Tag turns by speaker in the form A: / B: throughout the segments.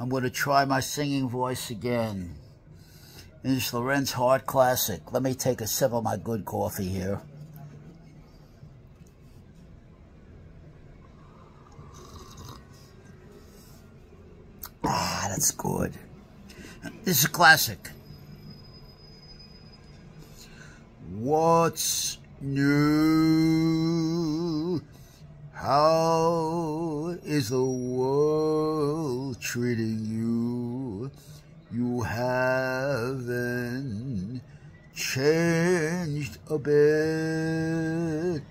A: I'm going to try my singing voice again. Is Lorenz Hart Classic. Let me take a sip of my good coffee here. Ah, that's good. This is a classic. What's new? How is the world treating you? You haven't changed a bit,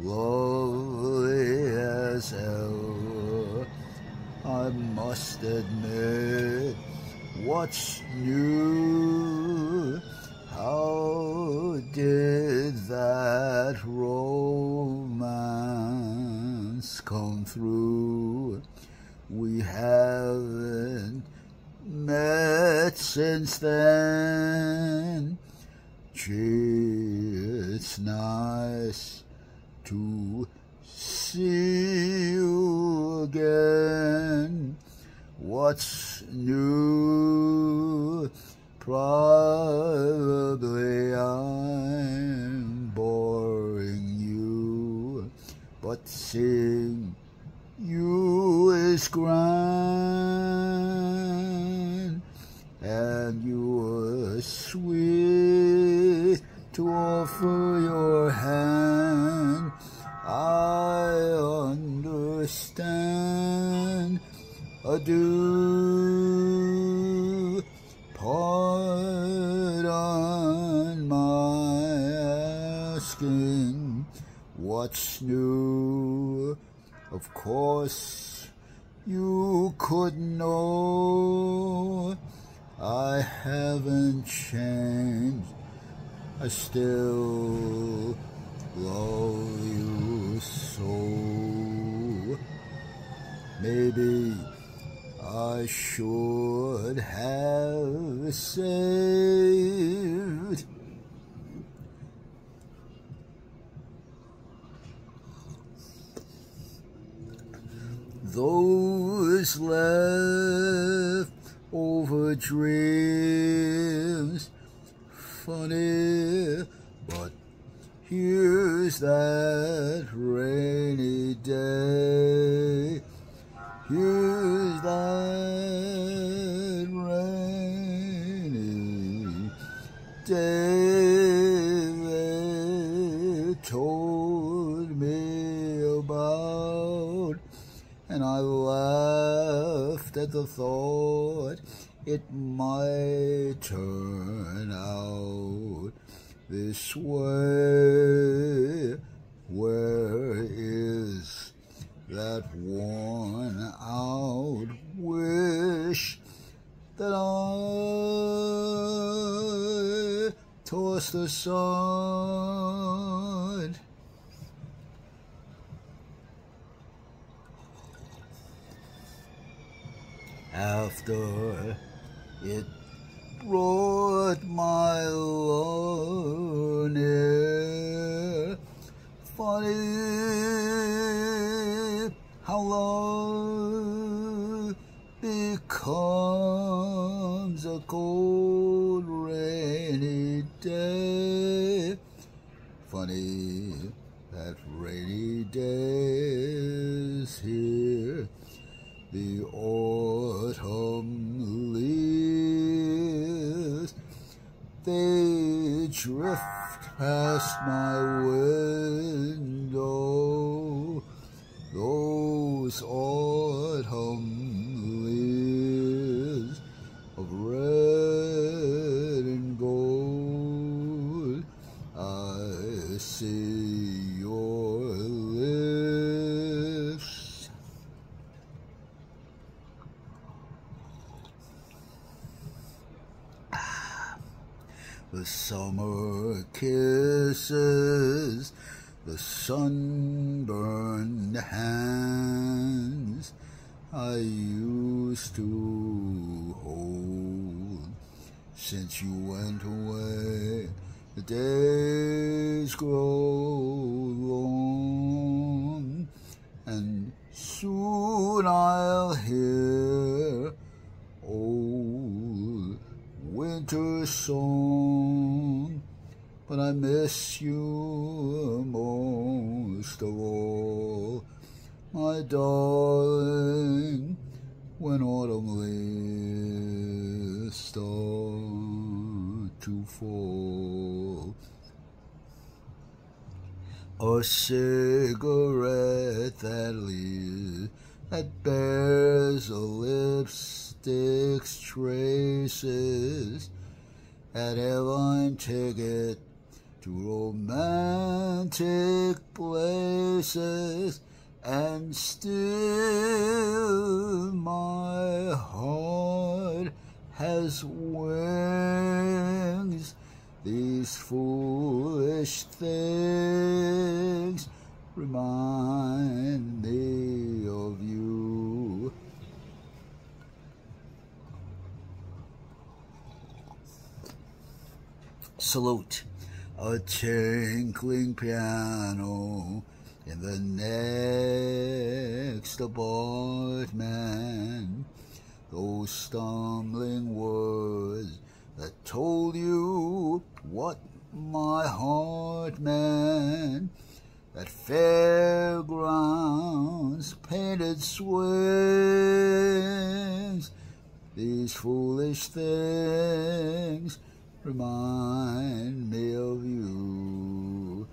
A: lovely as ever. I must admit, what's new? How did that come through? We haven't met since then. Gee, it's nice to see you again. What's new? Probably I'm but seeing you is grand, and you are sweet to offer your hand. I understand. Adieu. Pardon my asking what's new. Of course, you could know I haven't changed. I still those left over dreams. Funny, but here's that rainy day. Here's that the thought it might turn out this way. Where is that worn out wish that I tossed aside. After it brought my love near, funny how love becomes a cold rainy day. Funny that rainy day is here. The autumn leaves, they drift past my window. Those The summer kisses, the sunburned hands I used to hold. Since you went away, the days grow long, and soon I'll hear oh winter song, but I miss you most of all, my darling, when autumn leaves start to fall. A cigarette that leaves, that bears a lipstick's traces, at airline ticket to romantic places, and still my heart has wings these foolish things remind me of you. Salute. A tinkling piano in the next apartment. Those stumbling words that told you what my heart meant. That fairgrounds painted swings, these foolish things remind me of you.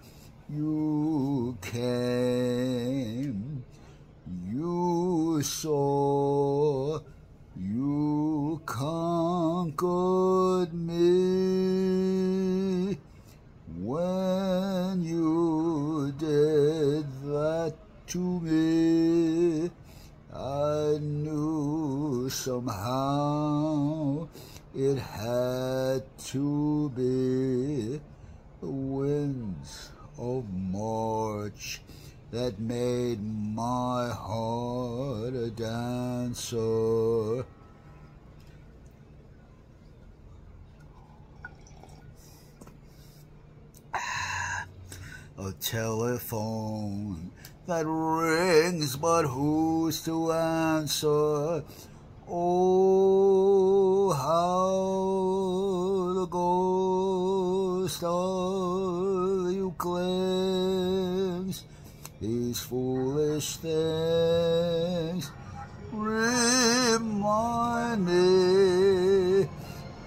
A: You came, you saw, you conquered me when you did that to me. I knew somehow it had to be the winds of March that made my heart a dancer. A telephone that rings, but who's to answer? Oh, how the ghost of you clings these foolish things remind me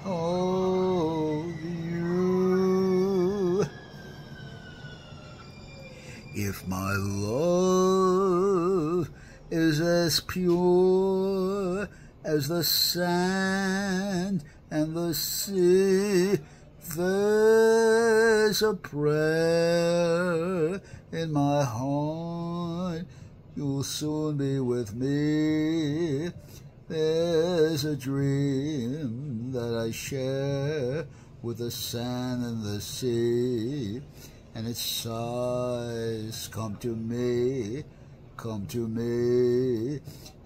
A: of you. If my love is as pure as the sand and the sea, there's a prayer in my heart. You'll soon be with me. There's a dream that I share with the sand and the sea, and its sighs come to me, come to me,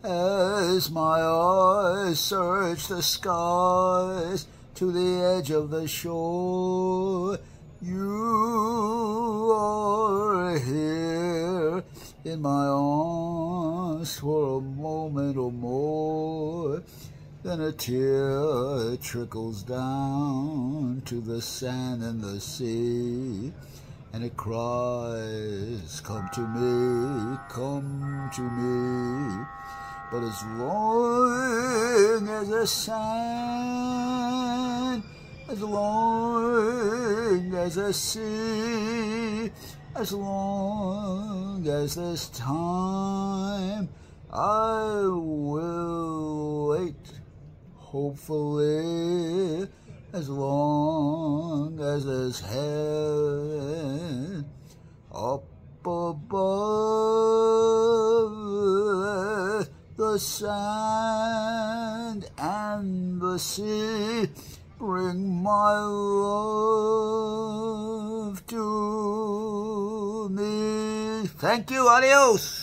A: as my eyes search the skies to the edge of the shore. You are here in my arms for a moment or more. Then a tear trickles down to the sand and the sea, and it cries, Come to me, come to me. But as long as the sand, as long as the sea, as long as this time, I will wait, hopefully, as long as there's heaven up above the sand and the sea bring my love to me. Thank you. Adios.